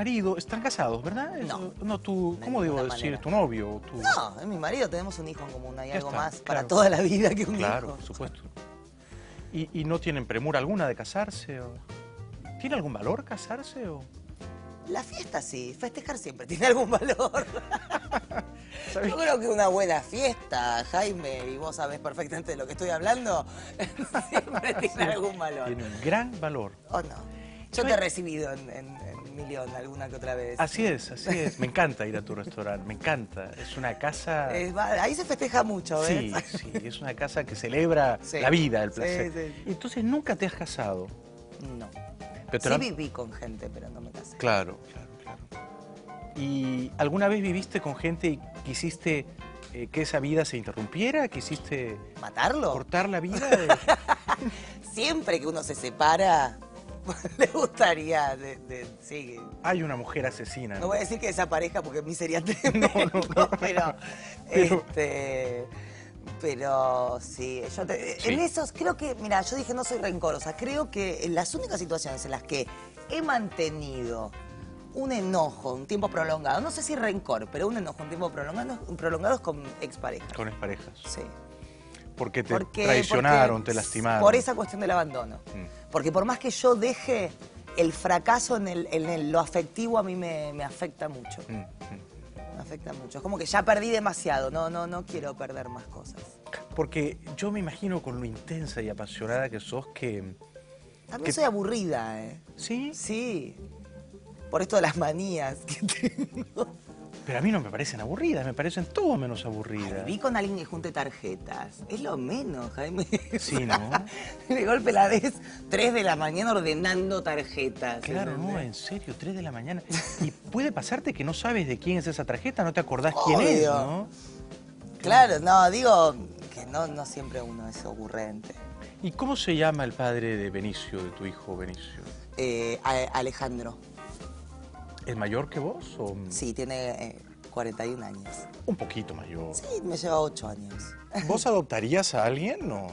marido, están casados, ¿verdad? No. No, tú, De ¿cómo debo decir? manera. ¿Tu novio? Tu... No, es mi marido, tenemos un hijo en común, hay Ya algo está, más para claro. toda la vida que un Claro, hijo. por supuesto. ¿Y, y no tienen premura alguna de casarse? O... ¿Tiene algún valor casarse? O... La fiesta sí, festejar siempre tiene algún valor. ¿Sabes Yo creo que una buena fiesta, Jaime, y vos sabés perfectamente de lo que estoy hablando, siempre tiene algún valor. Tiene un gran valor. ¿O no? Yo te he recibido en, en, en Milión alguna que otra vez. Así es, así es. Me encanta ir a tu restaurante, me encanta. Es una casa... Es ahí se festeja mucho, ¿ves? Sí, sí, es una casa que celebra Sí. la vida, el Sí, placer. sí. Entonces nunca te has casado. No. Pero Sí viví con gente, pero no me casé. Claro, claro, claro. ¿Y alguna vez viviste con gente y quisiste eh, que esa vida se interrumpiera? ¿Quisiste ¿Matarlo? cortar la vida? de- Siempre que uno se separa, le gustaría de, de- sí. Hay una mujer asesina. No voy a decir que esa pareja porque a mí sería tremendo, pero, Pero- este, pero sí, yo te- Sí. en esos creo que, mira, yo dije no soy rencorosa, creo que en las únicas situaciones en las que he mantenido un enojo, un tiempo prolongado, no sé si rencor, pero un enojo, un tiempo prolongado, prolongado es con exparejas. Con exparejas. Sí. Porque te Porque- traicionaron, porque te lastimaron. Por esa cuestión del abandono. Mm. Porque por más que yo deje, el fracaso en, el, en el- lo afectivo a mí me, me afecta mucho. Mm, mm. Me afecta mucho. Es como que ya perdí demasiado, no, no, no quiero perder más cosas. Porque yo me imagino con lo intensa y apasionada que sos que... También Que- soy aburrida, ¿eh? Sí, Sí. Por esto de las manías que tengo. Pero a mí no me parecen aburridas, me parecen todo menos aburridas. Vi con alguien que junte tarjetas. Es lo menos, Jaime. Sí, ¿no? De golpe la ves 3 de la mañana ordenando tarjetas. Claro, no, en serio, 3 de la mañana. Y puede pasarte que no sabes de quién es esa tarjeta, no te acordás quién es. ¿no? Claro, no, digo que no, no siempre uno es ocurrente. ¿Y cómo se llama el padre de Benicio, de tu hijo Benicio? Eh, Alejandro, ¿Es mayor que vos o sí, tiene eh, 41 años. un poquito mayor? Sí, me lleva 8 años. ¿Vos adoptarías a alguien o...?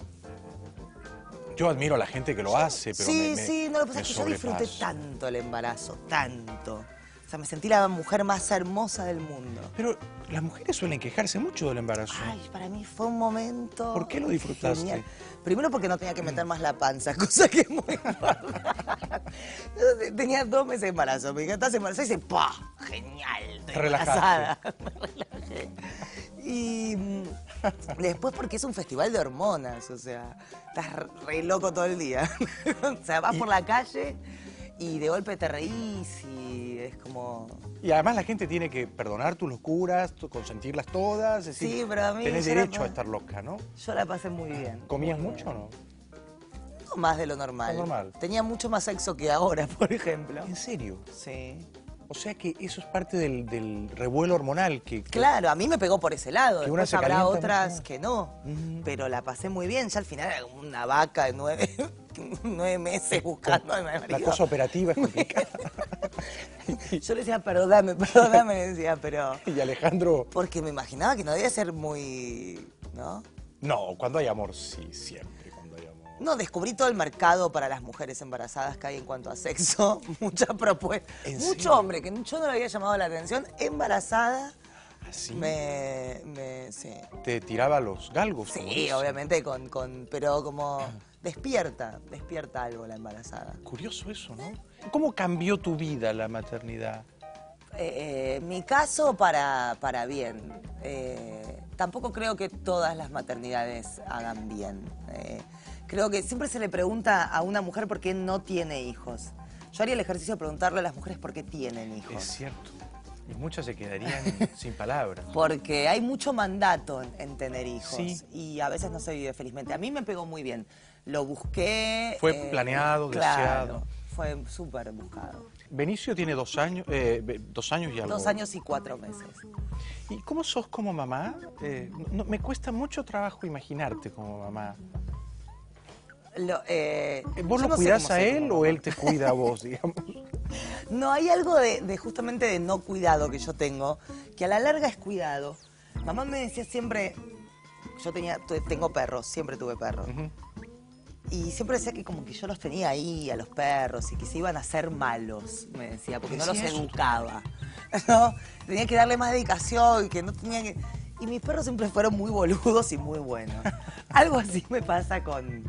Yo admiro a la gente que lo hace, pero sí, me, me- sí, no, lo que pasa es que yo disfruté tanto el embarazo, tanto. O sea, me sentí la mujer más hermosa del mundo. Pero las mujeres suelen quejarse mucho del embarazo. Ay, para mí fue un momento. ¿Por qué lo disfrutaste? genial. Primero porque no tenía que meter más la panza, cosa que es muy importante. Tenía dos meses de embarazo. Me dije, ¿estás embarazada? Y dice, ¡pah! Genial. Estoy. Me relajé. Y mm, después porque es un festival de hormonas, o sea, estás re loco todo el día. o sea, vas por la calle y de golpe te reís y es como... Y además la gente tiene que perdonar tus locuras, consentirlas todas. Es decir, Sí, pero a mí Tenés la derecho a estar loca, ¿no? Yo la pasé muy bien. ¿Comías muy mucho o no? No más de lo normal. Lo normal. Tenía mucho más sexo que ahora, por ejemplo. ¿En serio? Sí. O sea que eso es parte del, del revuelo hormonal que... que- Claro, a mí me pegó por ese lado. Que Después habrá otras mucho. que no. Pero la pasé muy bien. Ya al final era una vaca de nueve, nueve meses buscando a mi La marido. cosa operativa es complicada. Yo le decía, perdóname, perdóname, le decía, pero... y Alejandro... Porque me imaginaba que no debía ser muy... ¿No? No, cuando hay amor, sí, siempre. No, descubrí todo el mercado para las mujeres embarazadas que hay en cuanto a sexo. Mucha propuesta. ¿En Mucho serio? hombre que yo no le había llamado la atención. Embarazada. ¿Así? Me, me, sí. Te tiraba los galgos. Sí, obviamente, con, con, pero como despierta, despierta algo la embarazada. Curioso eso, ¿no? ¿Cómo cambió tu vida la maternidad? Eh, eh, mi caso para, para bien. Eh, tampoco creo que todas las maternidades hagan bien. Eh, creo que siempre se le pregunta a una mujer por qué no tiene hijos. Yo haría el ejercicio de preguntarle a las mujeres por qué tienen hijos. Es cierto. Y muchas se quedarían sin palabras. Porque hay mucho mandato en, en tener hijos Sí. y a veces no se vive felizmente. A mí me pegó muy bien. Lo busqué. eh, Fue planeado, claro, deseado. Fue súper buscado. Benicio tiene dos años, eh, dos años y algo. Dos años y cuatro meses. ¿Y cómo sos como mamá? Eh, no- me cuesta mucho trabajo imaginarte como mamá. Lo, eh, ¿Vos lo no cuidás a él o él te cuida a vos, digamos? No, hay algo de, de justamente de no cuidado que yo tengo, que a la larga es cuidado. Mamá me decía siempre, yo tenía, tengo perros, siempre tuve perros. Y siempre decía que como que yo los tenía ahí, a los perros, y que se iban a hacer malos, me decía, porque no los educaba. ¿no? Tenía que darle más dedicación, que no tenía que... Y mis perros siempre fueron muy boludos y muy buenos. Algo así me pasa con,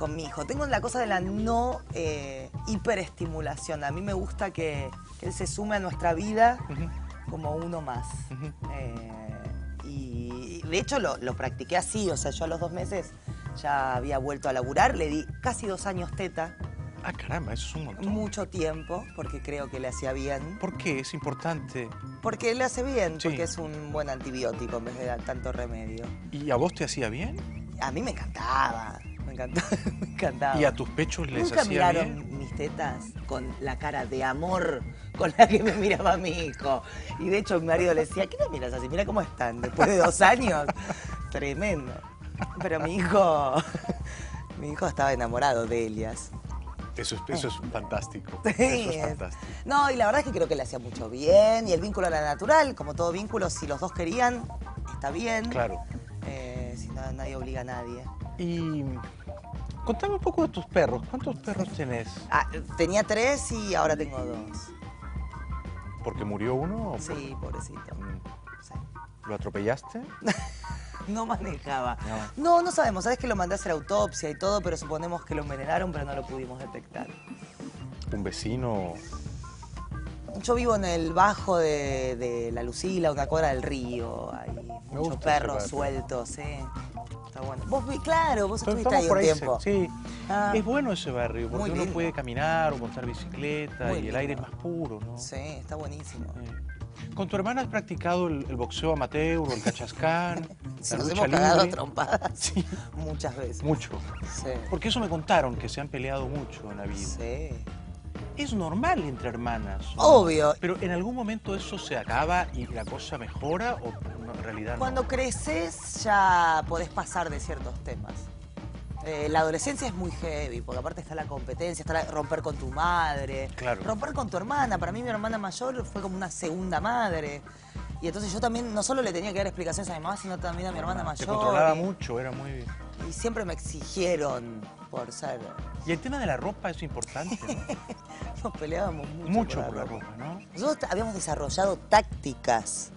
con mi hijo. Tengo la cosa de la no eh, hiperestimulación. A mí me gusta que, que él se sume a nuestra vida como uno más. Eh, y de hecho lo, lo practiqué así, o sea, yo a los dos meses ya había vuelto a laburar, le di casi dos años teta, Ah, caramba, eso es un montón. mucho tiempo, porque creo que le hacía bien. ¿Por qué? Es importante. Porque le hace bien, Sí. porque es un buen antibiótico en vez de dar tanto remedio. ¿Y a vos te hacía bien? A mí me encantaba, me encantaba. ¿Y a tus pechos les ¿Nunca hacía miraron bien? mis tetas con la cara de amor con la que me miraba mi hijo? Y de hecho mi marido le decía, ¿qué te miras así? Mira cómo están, después de dos años. Tremendo. Pero mi hijo, mi hijo estaba enamorado de Elias. Eso es, eso es fantástico. Sí, Eso es es- fantástico. No, y la verdad es que creo que le hacía mucho bien y el vínculo era natural, como todo vínculo, si los dos querían, está bien. Claro. Eh, si no, nadie obliga a nadie. Y contame un poco de tus perros. ¿Cuántos perros tenés? Ah, tenía tres y ahora tengo dos. ¿Porque murió uno? o por- Sí, pobrecito. Mm, Sí. ¿Lo atropellaste? No manejaba. No. No, no sabemos. Sabes que lo mandé a hacer autopsia y todo, pero suponemos que lo envenenaron, pero no lo pudimos detectar. ¿Un vecino? Yo vivo en el bajo de, de la Lucila, una cuadra del río. Hay muchos perros sueltos, sí. Está bueno. Vos, claro, vos estuviste ahí un ahí, tiempo. Sí. Ah. Es bueno ese barrio, porque uno puede caminar o montar bicicleta Muy y el aire es más puro, ¿no? Sí, está buenísimo. Eh. ¿Con tu hermana has practicado el, el boxeo amateur o el cachascán? Sí, la nos lucha hemos cagado libre? trompadas Sí, muchas veces. mucho. Sí. Porque eso me contaron, que se han peleado mucho en la vida. Sí. Es normal entre hermanas. ¿no? Obvio. Pero en algún momento eso se acaba y la cosa mejora o en realidad no? Cuando creces ya podés pasar de ciertos temas. Eh, la adolescencia es muy heavy, porque aparte está la competencia, está la- romper con tu madre, Claro. romper con tu hermana. Para mí mi hermana mayor fue como una segunda madre. Y entonces yo también no solo le tenía que dar explicaciones a mi mamá, sino también a mi hermana mayor. controlaba y, mucho, era muy... y siempre me exigieron por ser... Y el tema de la ropa es importante, ¿no? Nos peleábamos mucho, Mucho por la ropa, ¿no? Nosotros habíamos desarrollado tácticas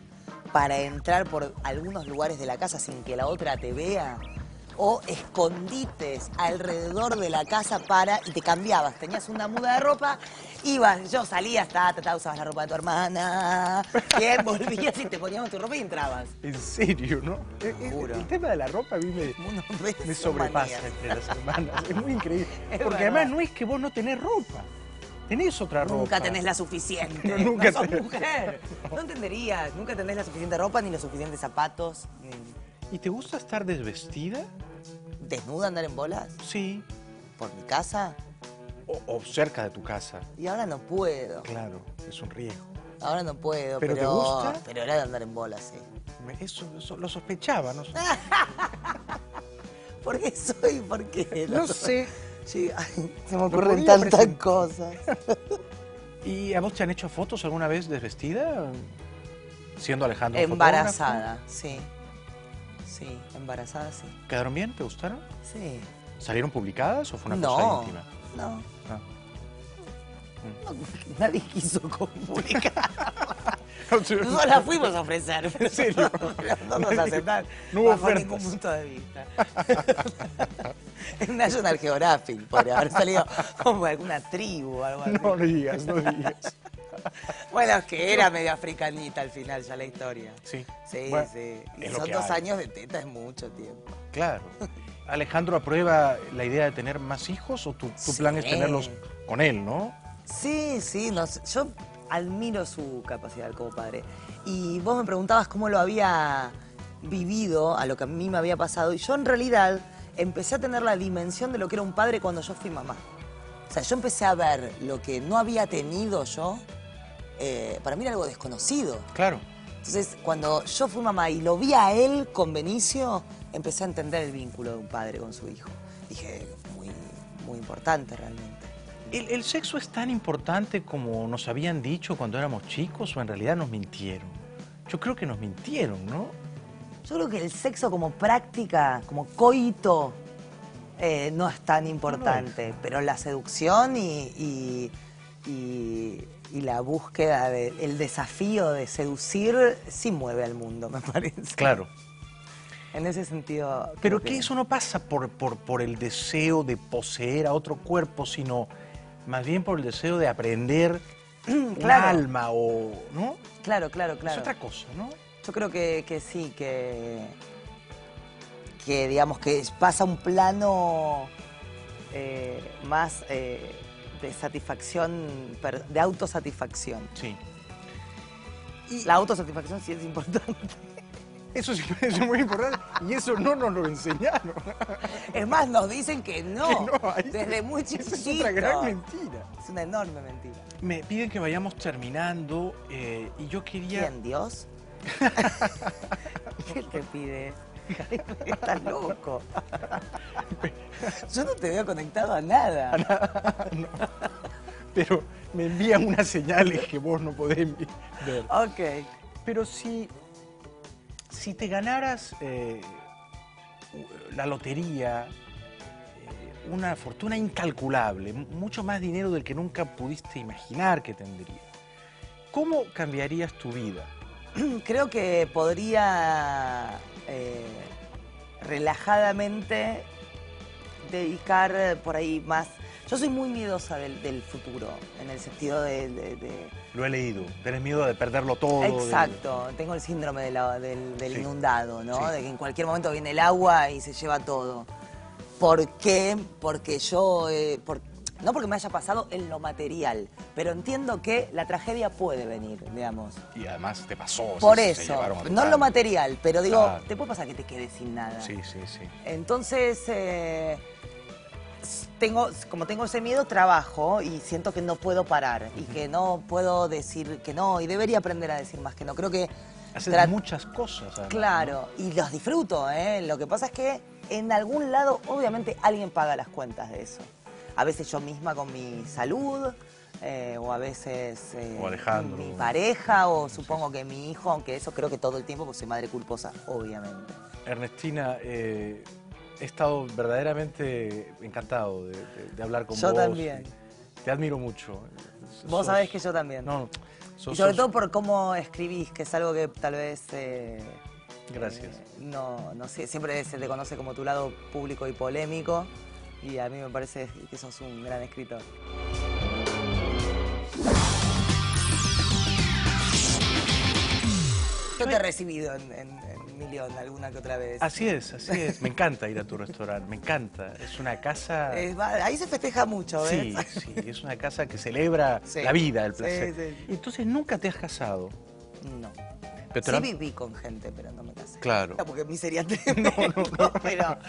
para entrar por algunos lugares de la casa sin que la otra te vea. O escondites alrededor de la casa para y te cambiabas. Tenías una muda de ropa, ibas, yo salías, ta, ta, usabas la ropa de tu hermana. Bien, volvías y te poníamos tu ropa y entrabas. En serio, ¿no? El, el- Juro. el tema de la ropa a mí me, sobrepasa manías. entre las hermanas. Es muy increíble. Es Porque verdad. además no es que vos no tenés ropa. Tenés otra ropa. Nunca tenés la suficiente. No, No, nunca sos tenés. mujer. No entenderías. Nunca tenés la suficiente ropa, ni los suficientes zapatos, ni ¿Y te gusta estar desvestida? desnuda andar en bolas Sí. por mi casa. O, o cerca de tu casa. Y ahora no puedo. Claro, es un riesgo. Ahora no puedo. ¿Pero Pero, te gusta? Pero era de andar en bolas, sí. Me- Eso, eso lo sospechaba, ¿no? ¿Por qué soy? ¿Por qué? No sé. Sí, ay, se me ocurren tantas cosas. ¿Y a vos te han hecho fotos alguna vez desvestida? Siendo Alejandro Embarazada, sí. Sí, embarazada, sí. ¿Quedaron bien? ¿Te gustaron? Sí. ¿Salieron publicadas o fue una no, cosa íntima? no. Ah. No, Nadie quiso comunicar. No. La fuimos a ofrecer. ¿En serio? No nos aceptaron. No hubo bajo ofertas. ningún punto de vista. En National Geographic podría haber salido como alguna tribu o algo así. No digas, no digas. Bueno, es que era medio africanita al final ya la historia. Sí. Sí, Bueno, sí. Y son dos hay. años de teta, es mucho tiempo. Claro. ¿Alejandro aprueba la idea de tener más hijos o tu, tu plan es tenerlos con él, no? Sí, sí, no yo admiro su capacidad como padre. Y vos me preguntabas cómo lo había vivido, a lo que a mí me había pasado, y yo en realidad empecé a tener la dimensión de lo que era un padre cuando yo fui mamá. O sea, yo empecé a ver lo que no había tenido yo, eh, para mí era algo desconocido. Claro. Entonces, cuando yo fui mamá y lo vi a él con Benicio, empecé a entender el vínculo de un padre con su hijo. Dije, muy, muy importante realmente. ¿El, el sexo es tan importante como nos habían dicho cuando éramos chicos o en realidad nos mintieron? Yo creo que nos mintieron, ¿no? Yo creo que el sexo como práctica, como coito, eh, no es tan importante, pero la seducción y, y- y- y la búsqueda, de, el desafío de seducir sí mueve al mundo, me parece. Claro. En ese sentido. Pero que eso no pasa por, por, por el deseo de poseer a otro cuerpo, sino más bien por el deseo de aprender un Claro. alma o. ¿No? Claro, claro, claro. Es otra cosa, ¿no? Yo creo que, que sí, que, que digamos que pasa un plano eh, más eh, de satisfacción, de autosatisfacción. Sí. La autosatisfacción sí es importante. Eso sí me parece muy importante y eso no nos lo enseñaron. Es más, nos dicen que no, Que no, ahí- desde muy chiquito. es otra gran mentira. Es una enorme mentira. Me piden que vayamos terminando eh, y yo quería. ¿Quién, Dios? ¿Qué te pide? Estás loco. Yo no te veo conectado a nada. Pero me envían unas señales que vos no podés ver. Ok. Pero si, si te ganaras eh, la lotería, eh, una fortuna incalculable, mucho más dinero del que nunca pudiste imaginar que tendrías, ¿cómo cambiarías tu vida? Creo que podría eh, relajadamente dedicar eh, por ahí más. Yo soy muy miedosa del, del futuro, en el sentido de. de- de- Lo he leído. Tenés miedo de perderlo todo. de- Exacto, tengo el síndrome de la- del, del Sí. inundado, ¿no? Sí. De que en cualquier momento viene el agua y se lleva todo. ¿Por qué? Porque yo. eh, no porque me haya pasado en lo material, pero entiendo que la tragedia puede venir, digamos. Y además te pasó. Por se- eso, no en lo material, pero digo, Claro. te puede pasar que te quedes sin nada. Sí, sí, sí. Entonces, eh, tengo, como tengo ese miedo, trabajo y siento que no puedo parar y que no puedo decir que no y debería aprender a decir más que no. Creo que... Haces muchas cosas. además, Claro, y los disfruto, ¿eh? Lo que pasa es que en algún lado, obviamente, alguien paga las cuentas de eso. A veces yo misma con mi salud, eh, o a veces eh, O mi pareja, o supongo que mi hijo, aunque eso creo que todo el tiempo, porque soy madre culposa, obviamente. Ernestina, eh, he estado verdaderamente encantado de, de- de hablar con Yo vos. también. Te admiro mucho. Vos Sos- sabés que yo también. No, sos- y sobre sos- todo por cómo escribís, que es algo que tal vez... eh, Gracias. no, no sé, siempre se te conoce como tu lado público y polémico, y a mí me parece que sos un gran escritor. Yo te he recibido en, en, en Milión alguna que otra vez. Así es, así es. Me encanta ir a tu restaurante, me encanta. Es una casa... Es ahí se festeja mucho, ¿ves? Sí, sí, es una casa que celebra Sí. la vida, el Sí, placer. sí. Y Entonces nunca te has casado. No. Pero Sí viví con gente, pero no me casé. Claro. No, porque a mí sería tremendo, pero,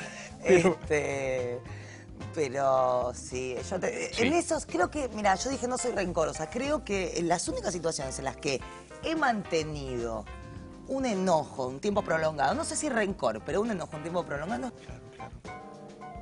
Pero- este, pero sí, yo te- Sí. en esos creo que, mira, yo dije no soy rencorosa, creo que en las únicas situaciones en las que he mantenido un enojo un tiempo prolongado, no sé si rencor, pero un enojo un tiempo prolongado, Claro, claro.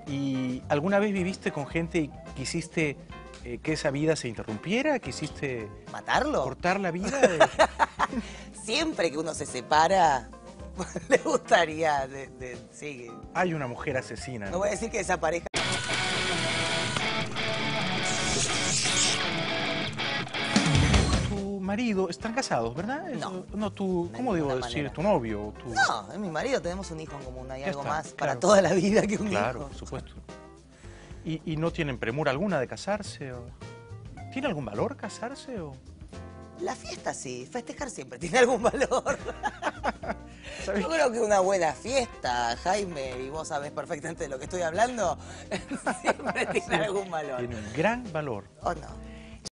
¿Y alguna vez viviste con gente y quisiste eh, que esa vida se interrumpiera? ¿Quisiste matarlo. cortar la vida? de- Siempre que uno se separa, le gustaría, de, de- sí, Hay una mujer asesina. no voy a decir que esa pareja... marido, están casados, ¿verdad? No. No, De ¿cómo debo ninguna decir? manera. ¿Tu novio? Tu... No, es mi marido, tenemos un hijo en común, hay Ya algo está, más para claro. toda la vida que un Claro, hijo. por supuesto. ¿Y, y no tienen premura alguna de casarse? O... ¿Tiene algún valor casarse? O... La fiesta sí, festejar siempre tiene algún valor. ¿Sabes Yo creo que una buena fiesta, Jaime, y vos sabés perfectamente de lo que estoy hablando, siempre tiene algún valor. Tiene un gran valor. ¿O no?